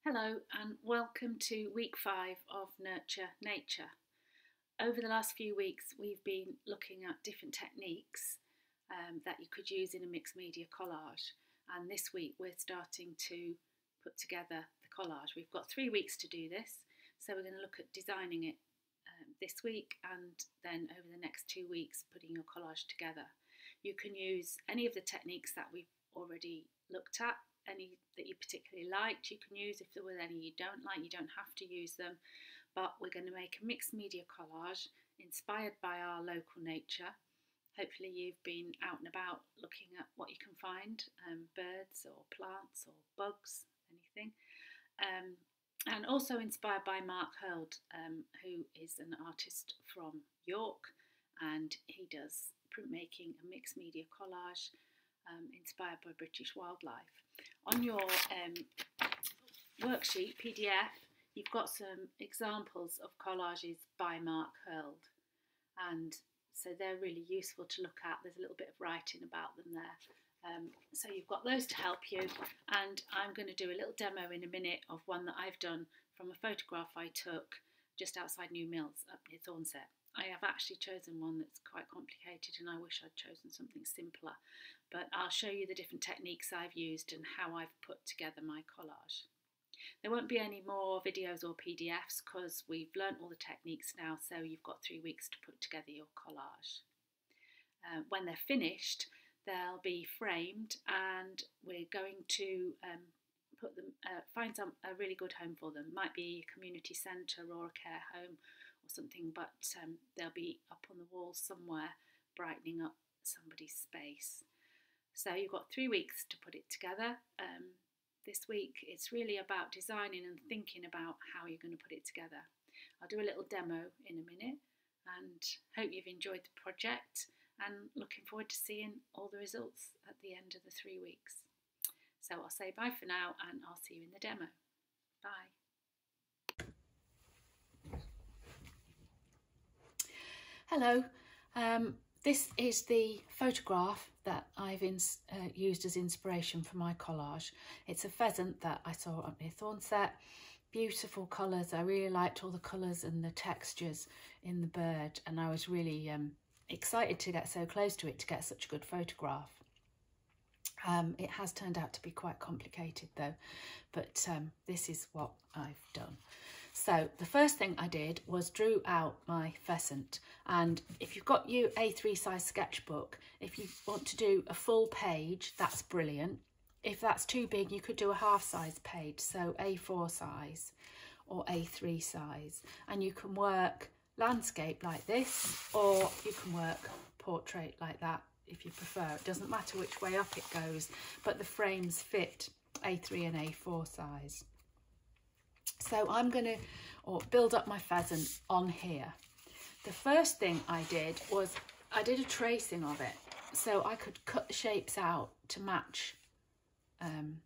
Hello and welcome to week five of Nurture Nature. Over the last few weeks, we've been looking at different techniques um, that you could use in a mixed media collage, and this week we're starting to put together the collage. We've got three weeks to do this, so we're going to look at designing it um, this week and then over the next two weeks putting your collage together. You can use any of the techniques that we've already looked at any that you particularly liked you can use. If there were any you don't like, you don't have to use them. But we're going to make a mixed media collage inspired by our local nature. Hopefully you've been out and about looking at what you can find, um, birds or plants or bugs, anything. Um, and also inspired by Mark Hearld, um, who is an artist from York, and he does printmaking and mixed media collage um, inspired by British wildlife. On your um, worksheet, PDF, you've got some examples of collages by Mark Hearld, and so they're really useful to look at. There's a little bit of writing about them there. Um, so you've got those to help you, and I'm going to do a little demo in a minute of one that I've done from a photograph I took just outside New Mills up near Thornsett. I have actually chosen one that's quite complicated and I wish I'd chosen something simpler. But I'll show you the different techniques I've used and how I've put together my collage. There won't be any more videos or PDFs because we've learnt all the techniques now, so you've got three weeks to put together your collage. Uh, when they're finished, they'll be framed and we're going to um, put them, uh, find some, a really good home for them. Might be a community centre or a care home or something, but um, they'll be up on the wall somewhere, brightening up somebody's space. So you've got three weeks to put it together. Um, this week it's really about designing and thinking about how you're going to put it together. I'll do a little demo in a minute and hope you've enjoyed the project and looking forward to seeing all the results at the end of the three weeks. So I'll say bye for now and I'll see you in the demo. Bye. Hello, um, this is the photograph that I've uh, used as inspiration for my collage. It's a pheasant that I saw up near Thornsett. Beautiful colours. I really liked all the colours and the textures in the bird and I was really um, excited to get so close to it to get such a good photograph. Um, it has turned out to be quite complicated though, but um, this is what I've done. So the first thing I did was drew out my pheasant and if you've got your A3 size sketchbook, if you want to do a full page, that's brilliant. If that's too big, you could do a half size page, so A4 size or A3 size. And you can work landscape like this or you can work portrait like that if you prefer. It doesn't matter which way up it goes, but the frames fit A3 and A4 size. So I'm going to or build up my pheasant on here. The first thing I did was I did a tracing of it so I could cut the shapes out to match um,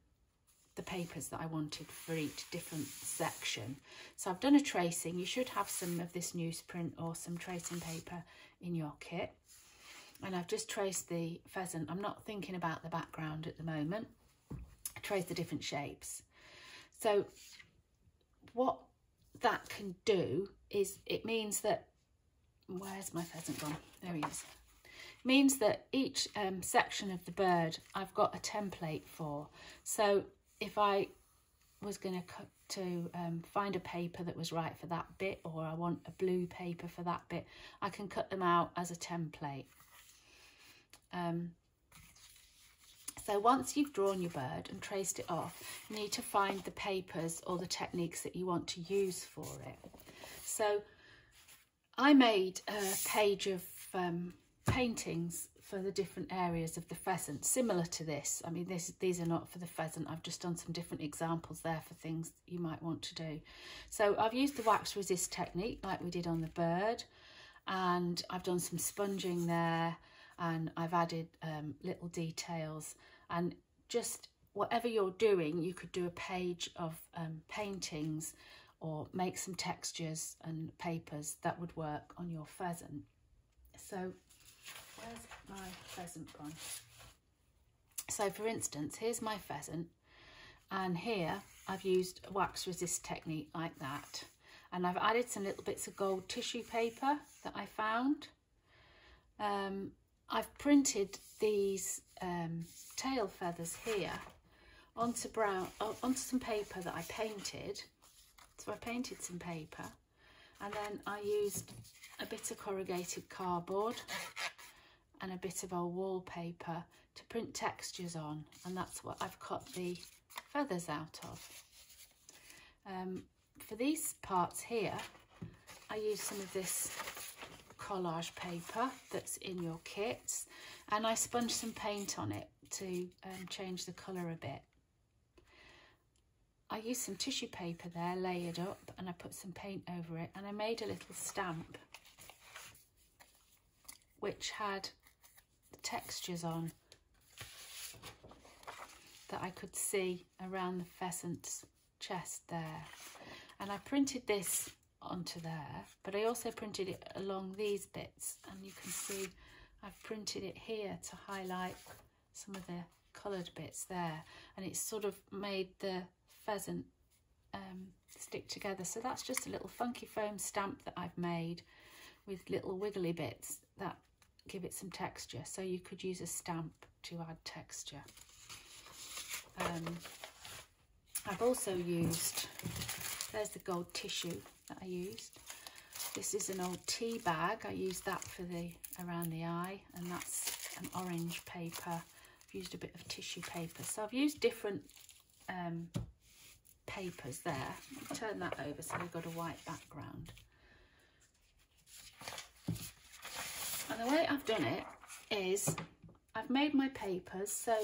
the papers that I wanted for each different section. So I've done a tracing. You should have some of this newsprint or some tracing paper in your kit. And I've just traced the pheasant. I'm not thinking about the background at the moment. I traced the different shapes. So what that can do is it means that, where's my pheasant gone? There he is. Means that each um, section of the bird I've got a template for. So if I was going to to um, find a paper that was right for that bit or I want a blue paper for that bit, I can cut them out as a template. Um, so once you've drawn your bird and traced it off, you need to find the papers or the techniques that you want to use for it. So I made a page of um, paintings for the different areas of the pheasant, similar to this. I mean, this, these are not for the pheasant. I've just done some different examples there for things you might want to do. So I've used the wax resist technique like we did on the bird and I've done some sponging there and I've added um, little details. And just whatever you're doing you could do a page of um, paintings or make some textures and papers that would work on your pheasant. So where's my pheasant gone? So for instance here's my pheasant and here I've used a wax resist technique like that. And I've added some little bits of gold tissue paper that I found. Um, I've printed these um, tail feathers here onto brown onto some paper that I painted. So I painted some paper and then I used a bit of corrugated cardboard and a bit of old wallpaper to print textures on and that's what I've cut the feathers out of. Um, for these parts here, I use some of this collage paper that's in your kits and I sponge some paint on it to um, change the colour a bit. I used some tissue paper there layered up and I put some paint over it and I made a little stamp which had textures on that I could see around the pheasant's chest there. And I printed this onto there, but I also printed it along these bits. And you can see I've printed it here to highlight some of the coloured bits there. And it's sort of made the pheasant um, stick together. So that's just a little funky foam stamp that I've made with little wiggly bits that give it some texture. So you could use a stamp to add texture. Um, I've also used, there's the gold tissue that I used. This is an old tea bag. I used that for the around the eye and that's an orange paper. I've used a bit of tissue paper. So I've used different um, papers there. Turn that over so we've got a white background. And the way I've done it is I've made my papers. So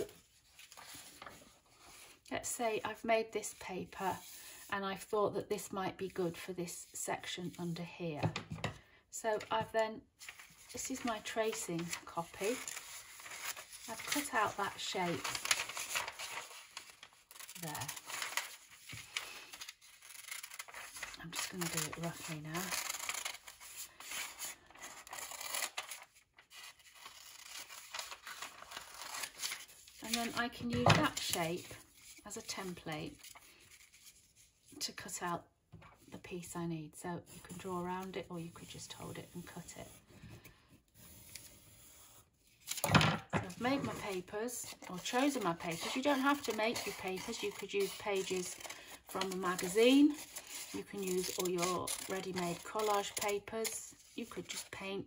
let's say I've made this paper and I've thought that this might be good for this section under here. So I've then, this is my tracing copy. I've cut out that shape there. I'm just going to do it roughly now. And then I can use that shape as a template to cut out the piece I need. So you can draw around it or you could just hold it and cut it. So I've made my papers or chosen my papers. You don't have to make your papers. You could use pages from a magazine. You can use all your ready-made collage papers. You could just paint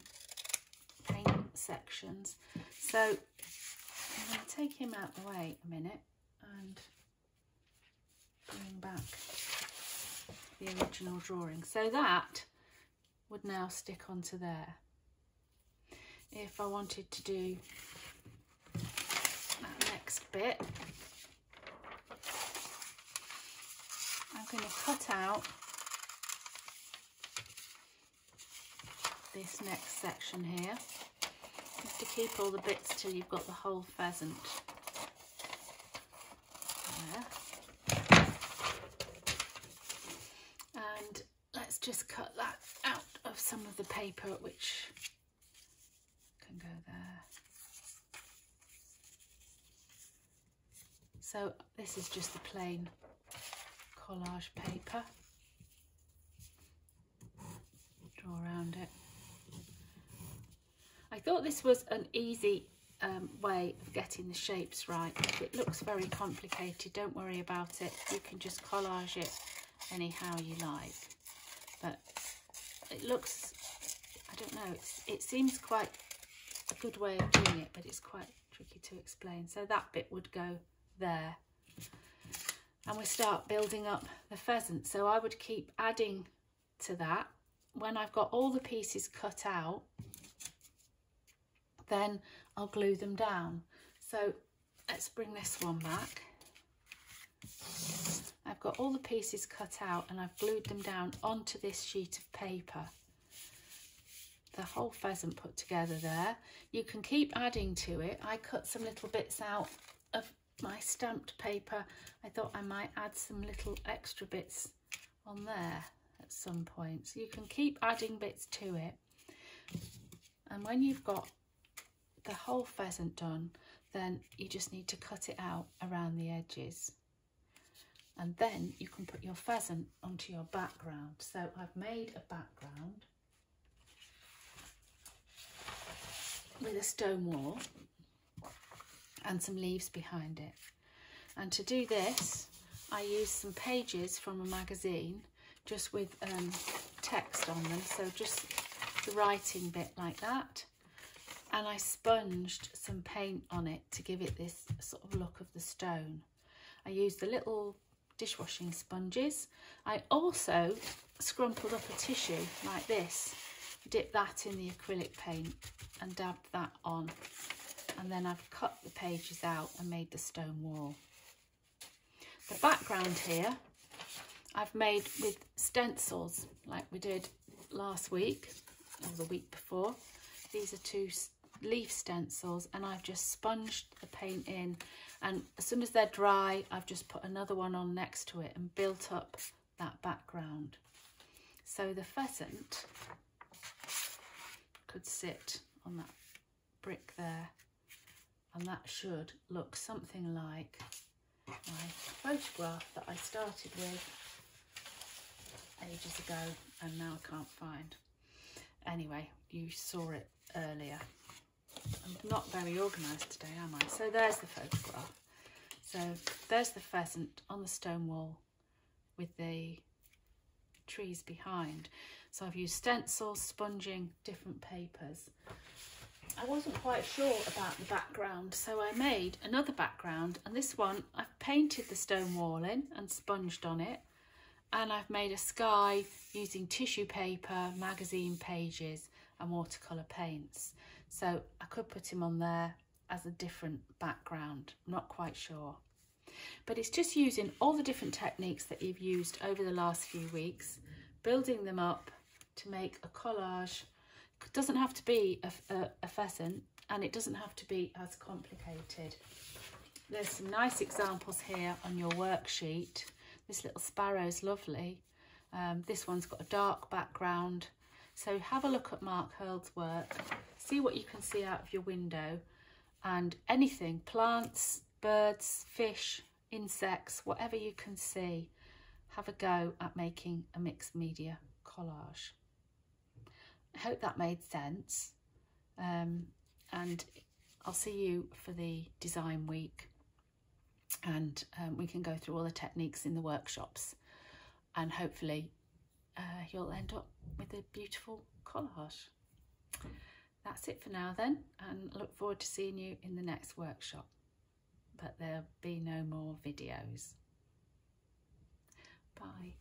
paint sections. So I'm going to take him out the way a minute and bring back the original drawing. So that would now stick onto there. If I wanted to do that next bit, I'm going to cut out this next section here. Just to keep all the bits till you've got the whole pheasant. just cut that out of some of the paper which can go there. So this is just the plain collage paper. Draw around it. I thought this was an easy um, way of getting the shapes right. If it looks very complicated, don't worry about it. You can just collage it anyhow you like but it looks, I don't know, it seems quite a good way of doing it, but it's quite tricky to explain. So that bit would go there. And we start building up the pheasant. So I would keep adding to that. When I've got all the pieces cut out, then I'll glue them down. So let's bring this one back. I've got all the pieces cut out and I've glued them down onto this sheet of paper. The whole pheasant put together there. You can keep adding to it. I cut some little bits out of my stamped paper. I thought I might add some little extra bits on there at some point. So you can keep adding bits to it. And when you've got the whole pheasant done, then you just need to cut it out around the edges. and then you can put your pheasant onto your background. So I've made a background with a stone wall and some leaves behind it. And to do this, I used some pages from a magazine just with um, text on them. So just the writing bit like that. And I sponged some paint on it to give it this sort of look of the stone. I used the little dishwashing sponges. I also scrumpled up a tissue like this, dipped that in the acrylic paint and dab that on. And then I've cut the pages out and made the stone wall. The background here I've made with stencils like we did last week or the week before. These are two leaf stencils and I've just sponged the paint in and as soon as they're dry I've just put another one on next to it and built up that background. So the pheasant could sit on that brick there and that should look something like my photograph that I started with ages ago and now I can't find. Anyway, you saw it earlier. I'm not very organised today, am I? So there's the photograph. So there's the pheasant on the stone wall with the trees behind. So I've used stencils, sponging, different papers. I wasn't quite sure about the background, so I made another background, and this one I've painted the stone wall in and sponged on it, and I've made a sky using tissue paper, magazine pages, and watercolour paints. So I could put him on there as a different background, I'm not quite sure. But it's just using all the different techniques that you've used over the last few weeks, building them up to make a collage. It doesn't have to be a, a, a pheasant and it doesn't have to be as complicated. There's some nice examples here on your worksheet. This little sparrow is lovely. Um, this one's got a dark background. So have a look at Mark Hearld's work, see what you can see out of your window and anything, plants, birds, fish, insects, whatever you can see, have a go at making a mixed media collage. I hope that made sense. Um, and I'll see you for the design week and um, we can go through all the techniques in the workshops and hopefully uh, you'll end up with a beautiful collage. That's it for now then and look forward to seeing you in the next workshop but there'll be no more videos. Bye.